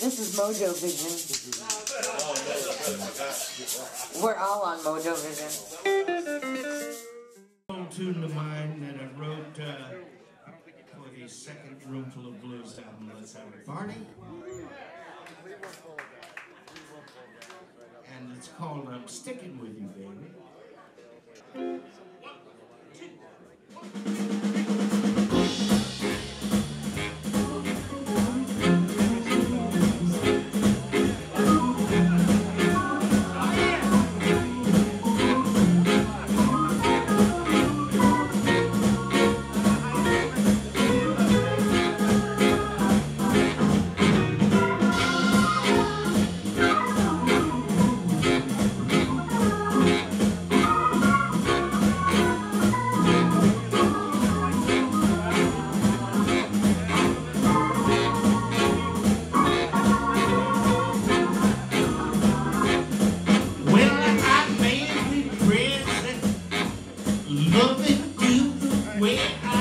This is MoeJoeVision. We're all on MoeJoeVision. tune of mine that I wrote uh, for the second Roomful of Blues album. Let's have it. Barney? And it's called I'm Sticking With You, Baby. we